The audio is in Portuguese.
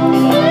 Música